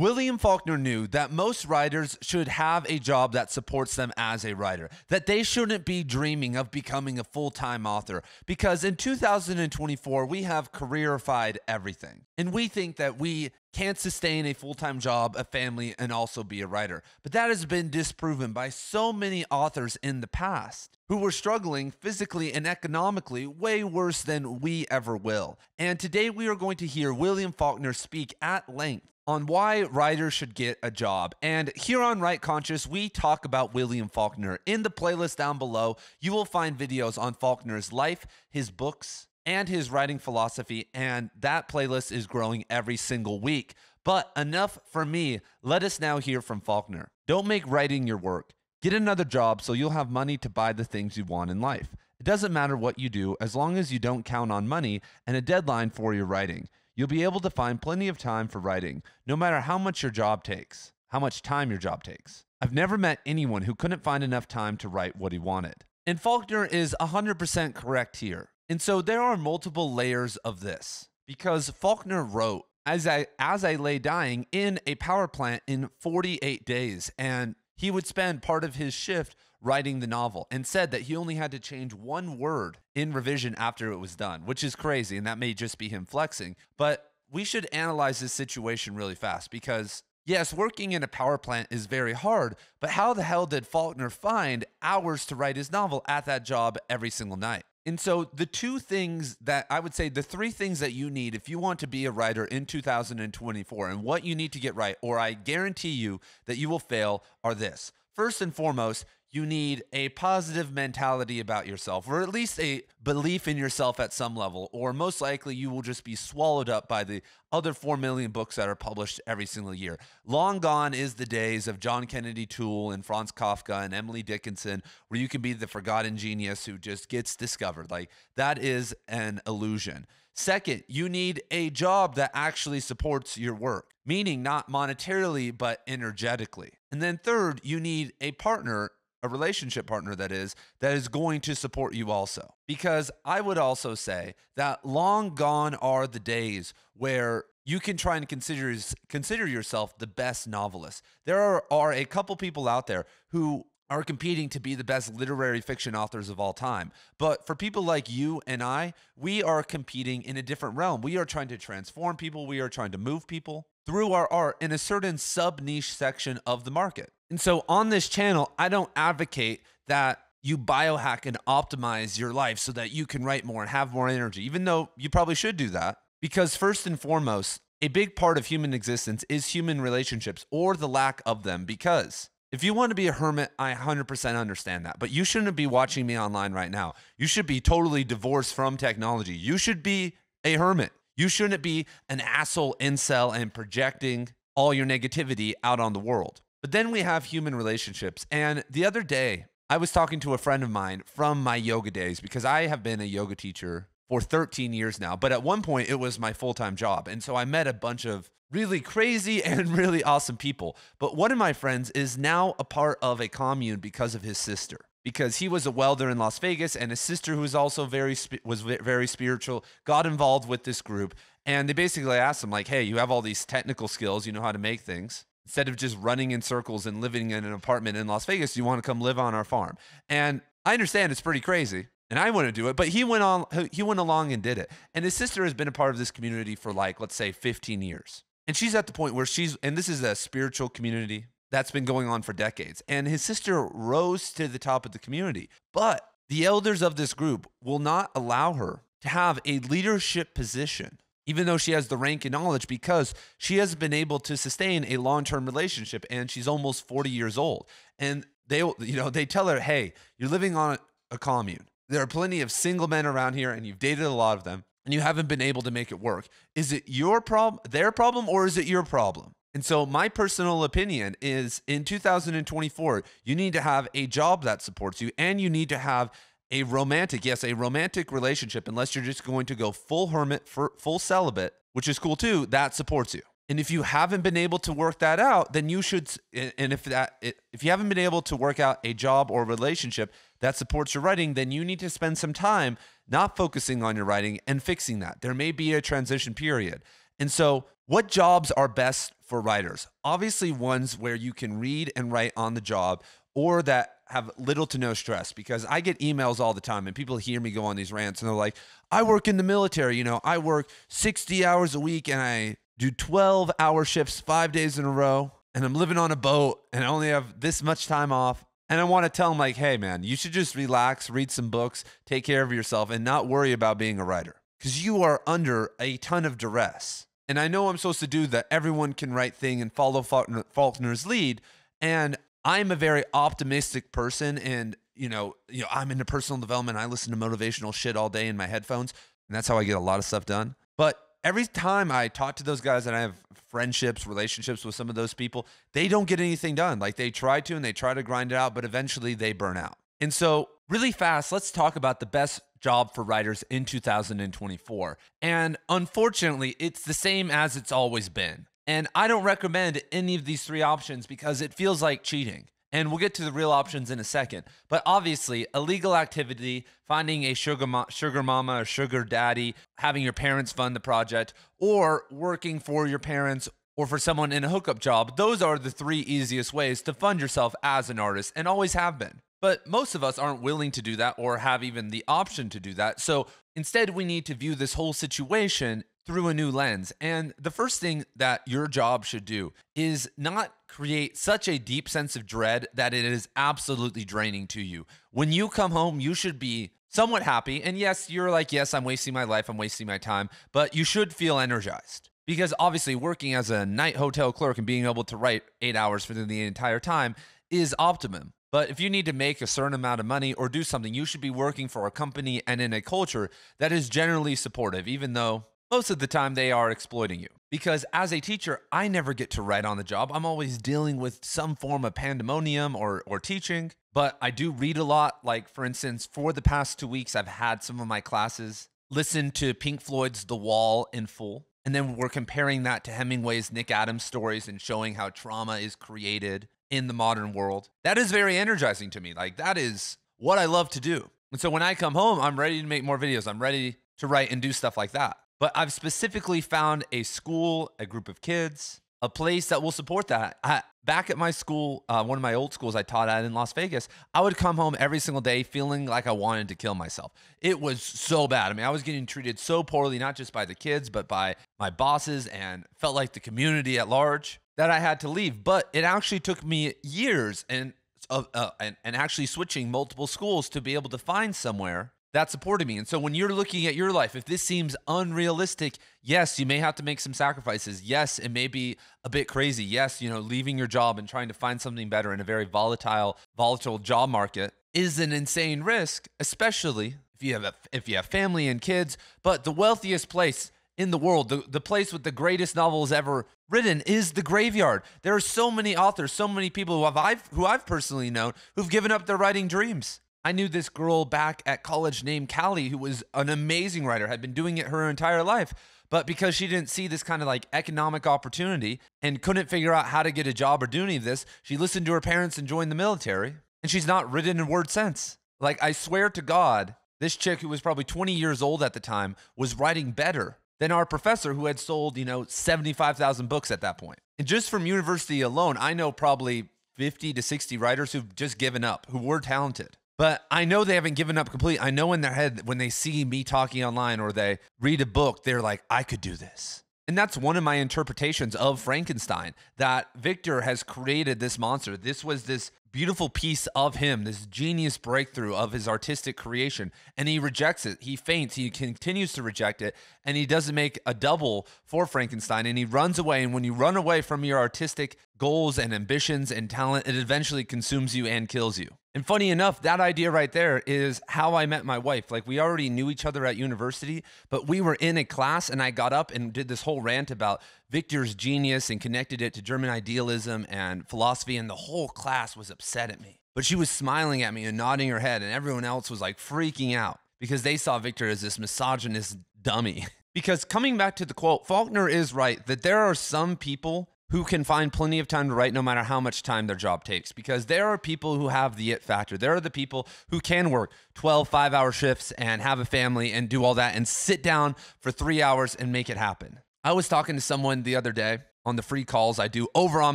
William Faulkner knew that most writers should have a job that supports them as a writer, that they shouldn't be dreaming of becoming a full time author, because in 2024, we have careerified everything. And we think that we can't sustain a full time job, a family, and also be a writer. But that has been disproven by so many authors in the past who were struggling physically and economically way worse than we ever will. And today we are going to hear William Faulkner speak at length on why writers should get a job. And here on Write Conscious, we talk about William Faulkner. In the playlist down below, you will find videos on Faulkner's life, his books, and his writing philosophy. And that playlist is growing every single week. But enough for me. Let us now hear from Faulkner. Don't make writing your work. Get another job so you'll have money to buy the things you want in life. It doesn't matter what you do as long as you don't count on money and a deadline for your writing. You'll be able to find plenty of time for writing, no matter how much your job takes, how much time your job takes. I've never met anyone who couldn't find enough time to write what he wanted. And Faulkner is 100% correct here. And so there are multiple layers of this because Faulkner wrote as I as I lay dying in a power plant in 48 days and he would spend part of his shift writing the novel and said that he only had to change one word in revision after it was done, which is crazy. And that may just be him flexing. But we should analyze this situation really fast because, yes, working in a power plant is very hard. But how the hell did Faulkner find hours to write his novel at that job every single night? And so, the two things that I would say, the three things that you need if you want to be a writer in 2024 and what you need to get right, or I guarantee you that you will fail, are this. First and foremost, you need a positive mentality about yourself, or at least a belief in yourself at some level, or most likely you will just be swallowed up by the other 4 million books that are published every single year. Long gone is the days of John Kennedy Toole and Franz Kafka and Emily Dickinson, where you can be the forgotten genius who just gets discovered. Like, that is an illusion. Second, you need a job that actually supports your work, meaning not monetarily, but energetically. And then third, you need a partner a relationship partner that is that is going to support you also because i would also say that long gone are the days where you can try and consider consider yourself the best novelist there are, are a couple people out there who are competing to be the best literary fiction authors of all time. But for people like you and I, we are competing in a different realm. We are trying to transform people, we are trying to move people through our art in a certain sub niche section of the market. And so on this channel, I don't advocate that you biohack and optimize your life so that you can write more and have more energy, even though you probably should do that. Because first and foremost, a big part of human existence is human relationships or the lack of them. Because if you want to be a hermit, I 100% understand that. But you shouldn't be watching me online right now. You should be totally divorced from technology. You should be a hermit. You shouldn't be an asshole incel and projecting all your negativity out on the world. But then we have human relationships. And the other day, I was talking to a friend of mine from my yoga days because I have been a yoga teacher for 13 years now. But at one point, it was my full time job. And so I met a bunch of really crazy and really awesome people. But one of my friends is now a part of a commune because of his sister because he was a welder in Las Vegas and his sister who was also very was very spiritual got involved with this group and they basically asked him like hey you have all these technical skills you know how to make things instead of just running in circles and living in an apartment in Las Vegas you want to come live on our farm and I understand it's pretty crazy and I want to do it but he went on he went along and did it and his sister has been a part of this community for like let's say 15 years and she's at the point where she's and this is a spiritual community that's been going on for decades. And his sister rose to the top of the community. But the elders of this group will not allow her to have a leadership position, even though she has the rank and knowledge, because she has been able to sustain a long term relationship and she's almost 40 years old. And they, you know, they tell her, hey, you're living on a commune. There are plenty of single men around here, and you've dated a lot of them, and you haven't been able to make it work. Is it your problem, their problem, or is it your problem? And so, my personal opinion is in 2024, you need to have a job that supports you and you need to have a romantic, yes, a romantic relationship, unless you're just going to go full hermit, full celibate, which is cool too, that supports you. And if you haven't been able to work that out, then you should, and if that, if you haven't been able to work out a job or relationship that supports your writing, then you need to spend some time not focusing on your writing and fixing that. There may be a transition period. And so, what jobs are best for writers? Obviously, ones where you can read and write on the job or that have little to no stress because I get emails all the time and people hear me go on these rants and they're like, I work in the military, you know, I work 60 hours a week and I do 12 hour shifts five days in a row and I'm living on a boat and I only have this much time off. And I want to tell them, like, hey, man, you should just relax, read some books, take care of yourself, and not worry about being a writer because you are under a ton of duress. And I know I'm supposed to do the everyone can write thing and follow Faulkner's lead. And I'm a very optimistic person. And, you know, you know, I'm into personal development. I listen to motivational shit all day in my headphones. And that's how I get a lot of stuff done. But every time I talk to those guys and I have friendships, relationships with some of those people, they don't get anything done. Like they try to and they try to grind it out, but eventually they burn out. And so, really fast, let's talk about the best job for writers in 2024. And unfortunately, it's the same as it's always been. And I don't recommend any of these three options because it feels like cheating. And we'll get to the real options in a second. But obviously, illegal activity, finding a sugar, mo- sugar mama or sugar daddy, having your parents fund the project, or working for your parents or for someone in a hookup job, those are the three easiest ways to fund yourself as an artist and always have been. But most of us aren't willing to do that or have even the option to do that. So instead, we need to view this whole situation through a new lens. And the first thing that your job should do is not create such a deep sense of dread that it is absolutely draining to you. When you come home, you should be somewhat happy. And yes, you're like, yes, I'm wasting my life, I'm wasting my time, but you should feel energized. Because obviously, working as a night hotel clerk and being able to write eight hours for the entire time is optimum. But if you need to make a certain amount of money or do something, you should be working for a company and in a culture that is generally supportive, even though most of the time they are exploiting you. Because as a teacher, I never get to write on the job. I'm always dealing with some form of pandemonium or, or teaching, but I do read a lot. Like, for instance, for the past two weeks, I've had some of my classes listen to Pink Floyd's The Wall in full. And then we're comparing that to Hemingway's Nick Adams stories and showing how trauma is created in the modern world. That is very energizing to me. Like, that is what I love to do. And so when I come home, I'm ready to make more videos. I'm ready to write and do stuff like that. But I've specifically found a school, a group of kids, a place that will support that. I, back at my school, uh, one of my old schools I taught at in Las Vegas, I would come home every single day feeling like I wanted to kill myself. It was so bad. I mean, I was getting treated so poorly, not just by the kids, but by my bosses and felt like the community at large that I had to leave. But it actually took me years and of uh, and, and actually switching multiple schools to be able to find somewhere that supported me. And so when you're looking at your life, if this seems unrealistic, yes, you may have to make some sacrifices. Yes, it may be a bit crazy. Yes, you know, leaving your job and trying to find something better in a very volatile, volatile job market is an insane risk, especially if you have a, if you have family and kids. But the wealthiest place in the world, the, the place with the greatest novels ever written is the graveyard. There are so many authors, so many people who I've who I've personally known who've given up their writing dreams. I knew this girl back at college named Callie who was an amazing writer, had been doing it her entire life. But because she didn't see this kind of like economic opportunity and couldn't figure out how to get a job or do any of this, she listened to her parents and joined the military. And she's not written in word since. Like, I swear to God, this chick who was probably 20 years old at the time was writing better than our professor who had sold, you know, 75,000 books at that point. And just from university alone, I know probably 50 to 60 writers who've just given up, who were talented. But I know they haven't given up completely. I know in their head when they see me talking online or they read a book, they're like, I could do this. And that's one of my interpretations of Frankenstein that Victor has created this monster. This was this beautiful piece of him, this genius breakthrough of his artistic creation. And he rejects it. He faints. He continues to reject it. And he doesn't make a double for Frankenstein. And he runs away. And when you run away from your artistic goals and ambitions and talent, it eventually consumes you and kills you. And funny enough, that idea right there is how I met my wife. Like we already knew each other at university, but we were in a class and I got up and did this whole rant about Victor's genius and connected it to German idealism and philosophy. And the whole class was upset at me. But she was smiling at me and nodding her head, and everyone else was like freaking out because they saw Victor as this misogynist dummy. because coming back to the quote, Faulkner is right that there are some people who can find plenty of time to write no matter how much time their job takes because there are people who have the it factor. There are the people who can work 12 five hour shifts and have a family and do all that and sit down for three hours and make it happen. I was talking to someone the other day on the free calls I do over on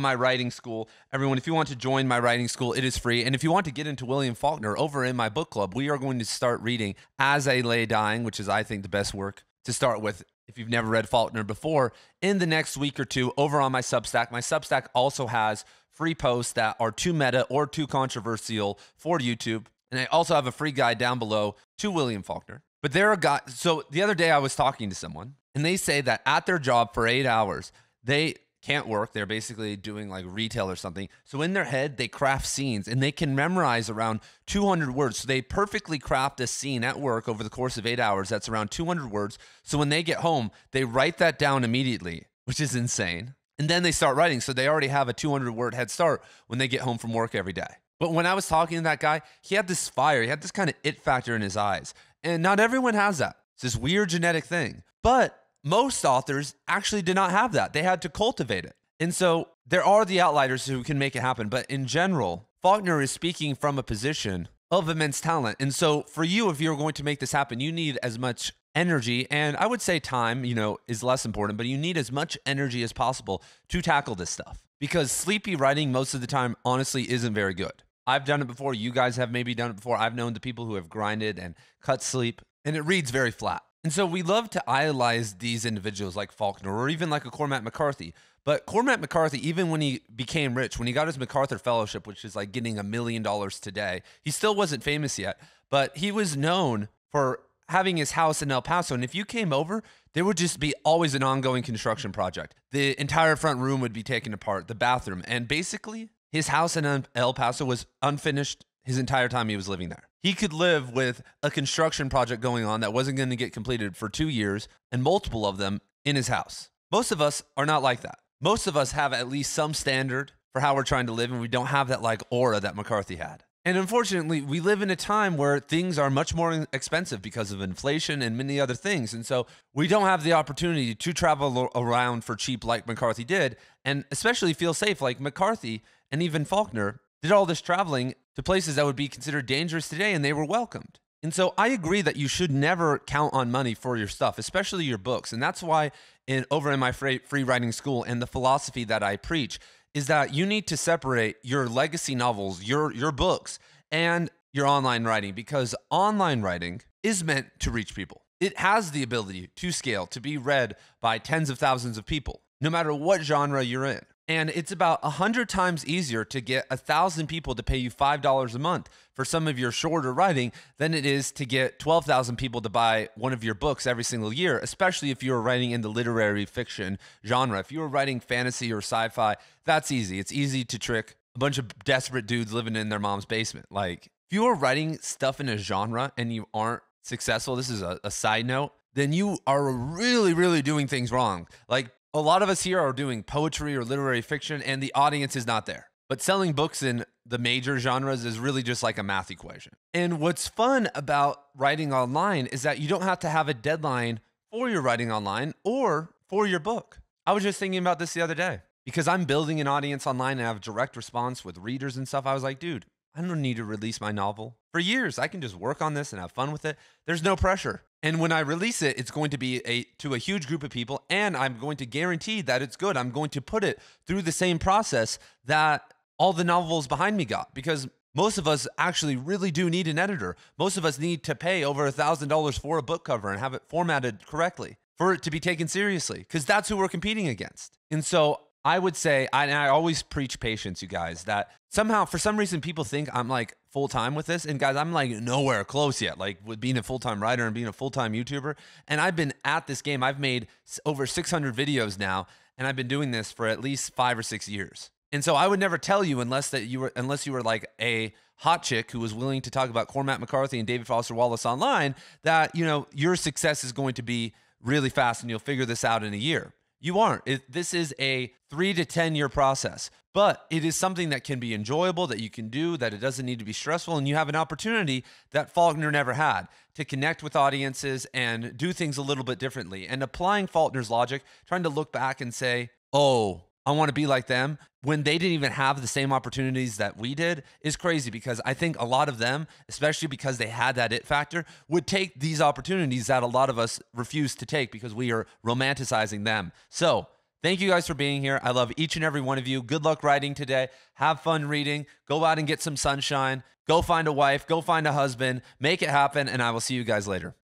my writing school. Everyone, if you want to join my writing school, it is free. And if you want to get into William Faulkner over in my book club, we are going to start reading As I Lay Dying, which is, I think, the best work to start with if you've never read Faulkner before in the next week or two over on my Substack. My Substack also has free posts that are too meta or too controversial for YouTube. And I also have a free guide down below to William Faulkner. But there are guys, so the other day I was talking to someone and they say that at their job for eight hours, they can't work. They're basically doing like retail or something. So in their head, they craft scenes and they can memorize around 200 words. So they perfectly craft a scene at work over the course of eight hours. That's around 200 words. So when they get home, they write that down immediately, which is insane. And then they start writing. So they already have a 200 word head start when they get home from work every day. But when I was talking to that guy, he had this fire, he had this kind of it factor in his eyes. And not everyone has that. It's this weird genetic thing. But most authors actually did not have that. They had to cultivate it. And so there are the outliers who can make it happen. But in general, Faulkner is speaking from a position of immense talent. And so for you, if you're going to make this happen, you need as much energy and I would say time, you know, is less important, but you need as much energy as possible to tackle this stuff because sleepy writing most of the time honestly isn't very good. I've done it before. You guys have maybe done it before. I've known the people who have grinded and cut sleep, and it reads very flat. And so we love to idolize these individuals like Faulkner or even like a Cormac McCarthy. But Cormac McCarthy, even when he became rich, when he got his MacArthur Fellowship, which is like getting a million dollars today, he still wasn't famous yet. But he was known for having his house in El Paso. And if you came over, there would just be always an ongoing construction project. The entire front room would be taken apart, the bathroom. And basically, his house in El Paso was unfinished his entire time he was living there. He could live with a construction project going on that wasn't going to get completed for two years and multiple of them in his house. Most of us are not like that. Most of us have at least some standard for how we're trying to live, and we don't have that like aura that McCarthy had. And unfortunately, we live in a time where things are much more expensive because of inflation and many other things. And so we don't have the opportunity to travel around for cheap like McCarthy did, and especially feel safe like McCarthy and even Faulkner did all this traveling to places that would be considered dangerous today, and they were welcomed. And so I agree that you should never count on money for your stuff, especially your books. And that's why in over in my free, free writing school and the philosophy that I preach is that you need to separate your legacy novels, your your books and your online writing because online writing is meant to reach people. It has the ability to scale, to be read by tens of thousands of people, no matter what genre you're in. And it's about a hundred times easier to get a thousand people to pay you five dollars a month for some of your shorter writing than it is to get twelve thousand people to buy one of your books every single year. Especially if you're writing in the literary fiction genre. If you were writing fantasy or sci-fi, that's easy. It's easy to trick a bunch of desperate dudes living in their mom's basement. Like if you are writing stuff in a genre and you aren't successful, this is a, a side note then you are really, really doing things wrong. Like a lot of us here are doing poetry or literary fiction, and the audience is not there. But selling books in the major genres is really just like a math equation. And what's fun about writing online is that you don't have to have a deadline for your writing online or for your book. I was just thinking about this the other day because I'm building an audience online and I have direct response with readers and stuff. I was like, dude, I don't need to release my novel for years. I can just work on this and have fun with it. There's no pressure. And when I release it, it's going to be a to a huge group of people and I'm going to guarantee that it's good. I'm going to put it through the same process that all the novels behind me got because most of us actually really do need an editor. Most of us need to pay over a $1000 for a book cover and have it formatted correctly for it to be taken seriously because that's who we're competing against. And so I would say, I, I always preach patience, you guys, that somehow, for some reason, people think I'm like full time with this. And guys, I'm like nowhere close yet, like with being a full time writer and being a full time YouTuber. And I've been at this game, I've made over 600 videos now, and I've been doing this for at least five or six years. And so I would never tell you unless that you were unless you were like a hot chick who was willing to talk about Cormac McCarthy and David Foster Wallace online that you know your success is going to be really fast and you'll figure this out in a year. You aren't. It, this is a three to 10 year process, but it is something that can be enjoyable, that you can do, that it doesn't need to be stressful. And you have an opportunity that Faulkner never had to connect with audiences and do things a little bit differently. And applying Faulkner's logic, trying to look back and say, oh, I want to be like them when they didn't even have the same opportunities that we did is crazy because I think a lot of them, especially because they had that it factor, would take these opportunities that a lot of us refuse to take because we are romanticizing them. So, Thank you guys for being here. I love each and every one of you. Good luck writing today. Have fun reading. Go out and get some sunshine. Go find a wife. Go find a husband. Make it happen. And I will see you guys later.